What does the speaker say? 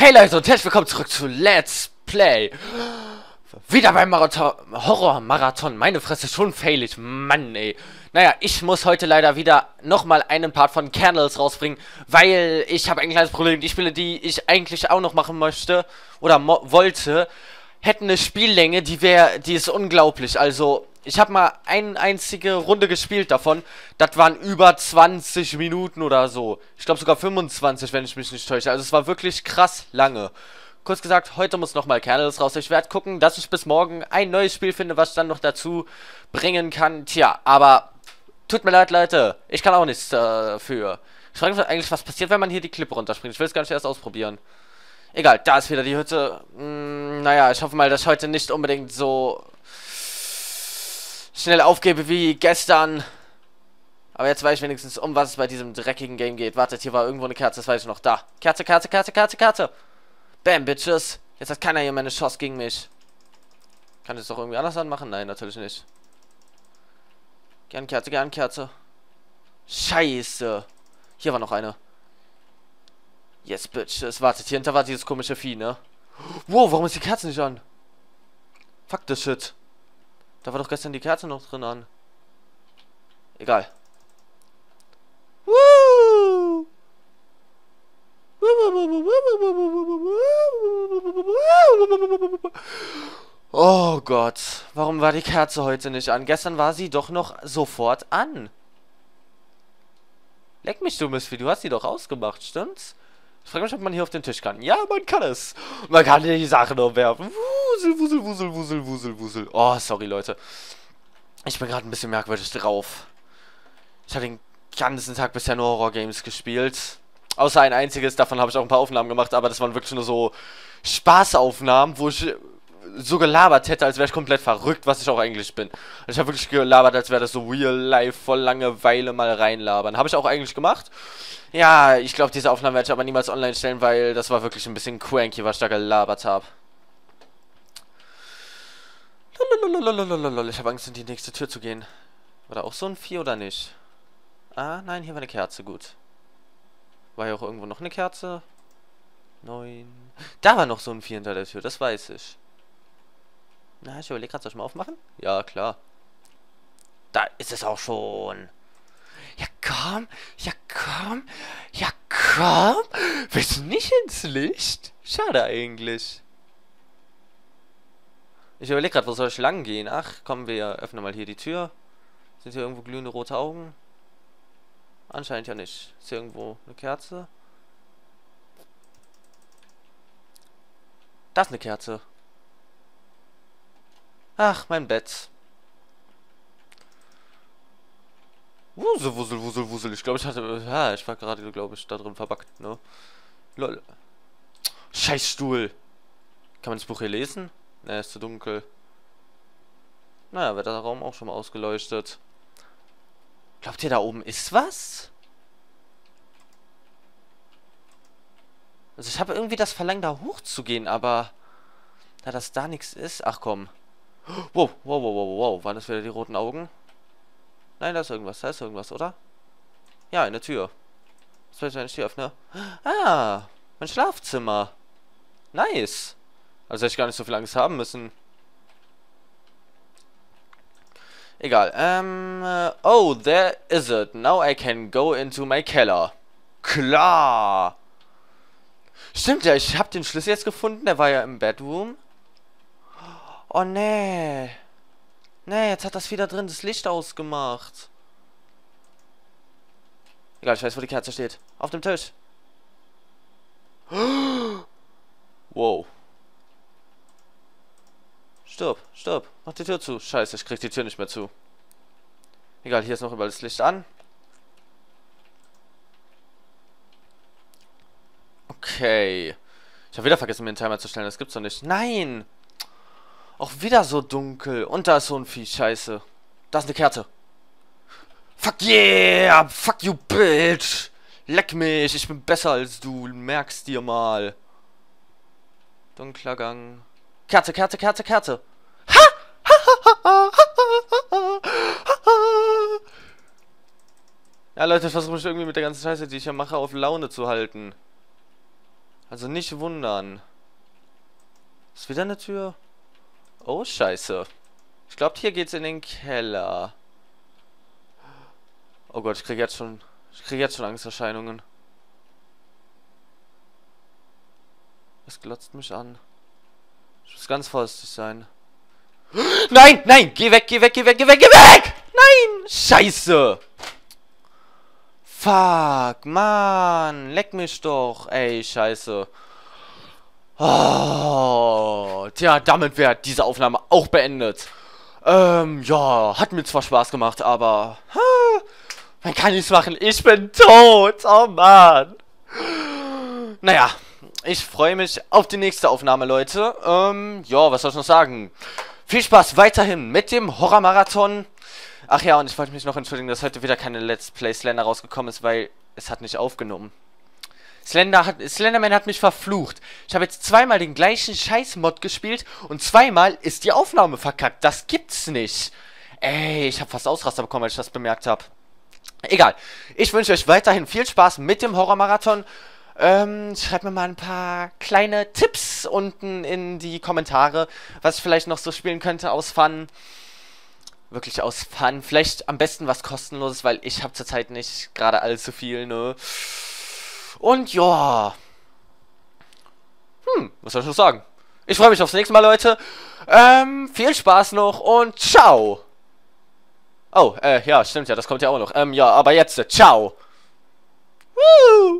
Hey Leute und herzlich willkommen zurück zu Let's Play. Wieder beim Marathon, Horror-Marathon. Meine Fresse, schon fail ich. Mann, ey. Naja, ich muss heute leider wieder nochmal einen Part von Candles rausbringen, weil ich habe ein kleines Problem. Die Spiele, die ich eigentlich auch noch machen möchte oder wollte, hätten eine Spiellänge, die wäre, die ist unglaublich. Also, ich habe mal eine einzige Runde gespielt davon. Das waren über 20 Minuten oder so. Ich glaube sogar 25, wenn ich mich nicht täusche. Also es war wirklich krass lange. Kurz gesagt, heute muss nochmal Kernels raus. Ich werde gucken, dass ich bis morgen ein neues Spiel finde, was ich dann noch dazu bringen kann. Tja, aber tut mir leid, Leute. Ich kann auch nichts dafür. Äh, ich frage mich eigentlich, was passiert, wenn man hier die Klippe runterspringt. Ich will es gar nicht erst ausprobieren. Egal, da ist wieder die Hütte. Hm, naja, ich hoffe mal, dass ich heute nicht unbedingt so schnell aufgebe wie gestern. Aber jetzt weiß ich wenigstens, um was es bei diesem dreckigen Game geht. Wartet, hier war irgendwo eine Kerze, das weiß ich noch. Da. Kerze, Kerze, Kerze, Kerze, Kerze. Bam, Bitches. Jetzt hat keiner hier meine Chance gegen mich. Kann ich es doch irgendwie anders anmachen? Nein, natürlich nicht. Gern Kerze, gern Kerze. Scheiße. Hier war noch eine. Yes, Bitches. Wartet, hier hinter war dieses komische Vieh, ne? Wow, warum ist die Kerze nicht an? Fuck this shit. Da war doch gestern die Kerze noch drin an. Egal. Woo! Oh Gott, warum war die Kerze heute nicht an? Gestern war sie doch noch sofort an. Leck mich, du Mistvieh, du hast sie doch ausgemacht, stimmt's? Ich frage mich, ob man hier auf den Tisch kann. Ja, man kann es. Man kann die Sachen umwerfen. Wusel, wusel, wusel, wusel, wusel, wusel. Oh, sorry, Leute. Ich bin gerade ein bisschen merkwürdig drauf. Ich habe den ganzen Tag bisher nur Horror-Games gespielt. Außer ein einziges, davon habe ich auch ein paar Aufnahmen gemacht, aber das waren wirklich nur so Spaßaufnahmen, wo ich so gelabert hätte, als wäre ich komplett verrückt, was ich auch eigentlich bin. Also ich habe wirklich gelabert, als wäre das so real life, voll Langeweile mal reinlabern. Habe ich auch eigentlich gemacht. Ja, ich glaube, diese Aufnahmen werde ich aber niemals online stellen, weil das war wirklich ein bisschen cranky, was ich da gelabert habe. Ich habe Angst, in die nächste Tür zu gehen. War da auch so ein Vieh oder nicht? Ah, nein, hier war eine Kerze, gut. War hier auch irgendwo noch eine Kerze? Neun. Da war noch so ein Vieh hinter der Tür, das weiß ich. Na, ich überlege gerade, soll ich mal aufmachen? Ja, klar. Da ist es auch schon. Ja, komm. Ja, komm. Ja, komm. Willst du nicht ins Licht? Schade eigentlich. Ich überlege gerade, wo soll ich lang gehen? Ach, komm, wir öffnen mal hier die Tür. Sind hier irgendwo glühende rote Augen? Anscheinend ja nicht. Ist hier irgendwo eine Kerze? Das ist eine Kerze. Ach, mein Bett. Wusel, wusel, wusel, wusel. Ich glaube, ich hatte... Ja, ich war gerade, glaube ich, da drin verbackt, ne? Lol. Scheißstuhl. Kann man das Buch hier lesen? Ne, ist zu dunkel. Naja, wird der Raum auch schon mal ausgeleuchtet. Glaubt ihr, da oben ist was? Also ich habe irgendwie das Verlangen, da hochzugehen, aber... Da das da nichts ist... Ach komm. Wow, wow, wow, wow, wow. Waren das wieder die roten Augen? Nein, da ist irgendwas. Da ist irgendwas, oder? Ja, eine Tür. Was wenn ich die öffne? Ah, mein Schlafzimmer. Nice. Also hätte ich gar nicht so viel Angst haben müssen. Egal. Ähm, uh, oh, there is it. Now I can go into my Keller. Klar. Stimmt ja, ich habe den Schlüssel jetzt gefunden. Der war ja im Bedroom. Oh, nee. Nee, jetzt hat das wieder drin das Licht ausgemacht. Egal, ich weiß, wo die Kerze steht. Auf dem Tisch. Wow. Stopp, stopp. Mach die Tür zu. Scheiße, ich krieg die Tür nicht mehr zu. Egal, hier ist noch überall das Licht an. Okay. Ich habe wieder vergessen, mir einen Timer zu stellen. Das gibt's doch nicht. Nein! Auch wieder so dunkel. Und da ist so ein Vieh. Scheiße. Da ist eine Kerze. Fuck yeah! Fuck you, bitch! Leck mich! Ich bin besser als du. Merkst dir mal. Dunkler Gang. Kerze, Kerze, Kerze, Kerze. Ja, Leute, ich versuche mich irgendwie mit der ganzen Scheiße, die ich hier mache, auf Laune zu halten. Also nicht wundern. Ist wieder eine Tür? Oh, scheiße. Ich glaube, hier geht's in den Keller. Oh Gott, ich kriege jetzt schon... Ich kriege jetzt schon Angsterscheinungen. Es glotzt mich an. Ich muss ganz vorsichtig sein. Nein, nein, geh weg, geh weg, geh weg, geh weg, geh weg! Nein! Scheiße! Fuck, Mann, leck mich doch, ey, scheiße. Oh, tja, damit wäre diese Aufnahme auch beendet. Ähm, ja, hat mir zwar Spaß gemacht, aber... Ha, man kann nichts machen, ich bin tot, oh Mann. Naja, ich freue mich auf die nächste Aufnahme, Leute. Ähm, ja, was soll ich noch sagen? Viel Spaß weiterhin mit dem Horrormarathon. Ach ja, und ich wollte mich noch entschuldigen, dass heute wieder keine Let's Play Slender rausgekommen ist, weil es hat nicht aufgenommen. Slender hat, Slenderman hat mich verflucht. Ich habe jetzt zweimal den gleichen Scheiß-Mod gespielt und zweimal ist die Aufnahme verkackt. Das gibt's nicht. Ey, ich habe fast Ausraster bekommen, als ich das bemerkt habe. Egal. Ich wünsche euch weiterhin viel Spaß mit dem Horrormarathon. Ähm, schreibt mir mal ein paar kleine Tipps unten in die Kommentare, was ich vielleicht noch so spielen könnte aus Fun. Wirklich aus Fun. Vielleicht am besten was kostenloses, weil ich habe zurzeit nicht gerade allzu viel, ne? Und ja. Hm, was soll ich noch sagen? Ich freue mich aufs nächste Mal, Leute. Ähm, viel Spaß noch und ciao. Oh, äh, ja, stimmt ja, das kommt ja auch noch. Ähm, ja, aber jetzt, ciao. Woo!